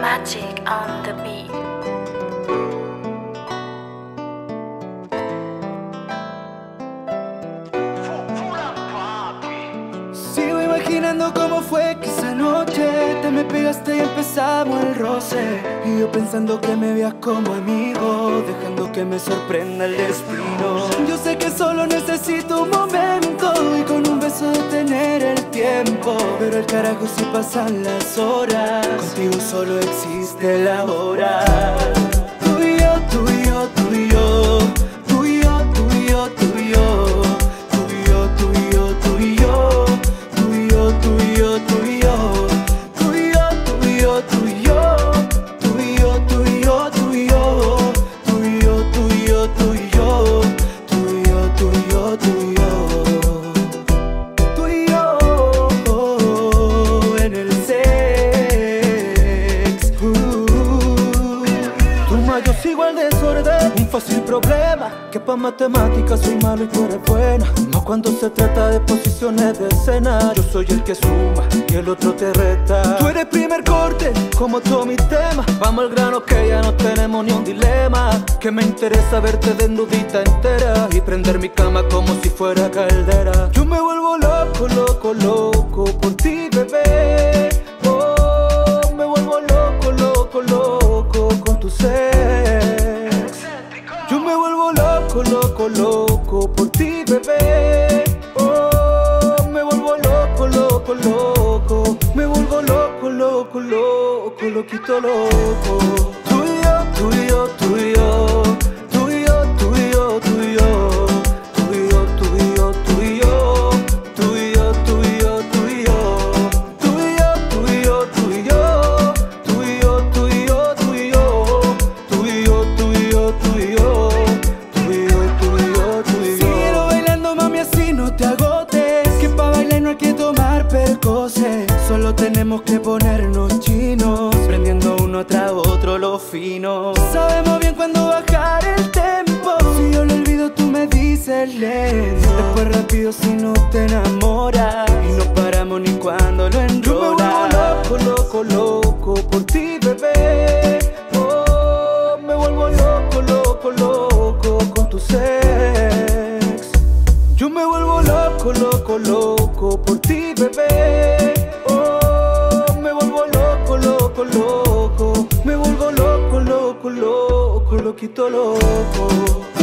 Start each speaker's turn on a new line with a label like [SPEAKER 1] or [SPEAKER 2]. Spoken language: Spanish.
[SPEAKER 1] Magic on the beat.
[SPEAKER 2] Sigo imaginando cómo fue que el roce. Y yo pensando que me veas como amigo, dejando que me sorprenda el destino. Yo sé que solo necesito un momento y con un beso detener el tiempo. Pero el carajo si pasan las horas, contigo solo existe la hora. Fácil problema. Que pa' matemáticas soy malo y tú eres buena. No cuando se trata de posiciones de escena. Yo soy el que suma y el otro te reta. Tú eres primer corte, como todo mi tema. Vamos al grano que ya no tenemos ni un dilema. Que me interesa verte desnudita entera y prender mi cama como si fuera caldera. Yo me vuelvo loco, loco, loco loco, por ti, bebé. Oh, me vuelvo loco, loco, loco. Me vuelvo loco, loco, loco, loquito loco. Tú y yo, tú y yo, tú y yo. Solo tenemos que ponernos chinos. Prendiendo uno tras otro lo fino. Sabemos bien cuándo bajar el tempo. Si yo lo olvido, tú me dices lento. Después rápido si no te enamoras. Y no paramos ni cuando lo enrolas. Yo me vuelvo loco, loco, loco por ti, bebé. Oh, me vuelvo loco, loco, loco con tu sex. Yo me vuelvo loco, loco, loco loco, loco. Me vuelvo loco, loco, loco, loquito loco.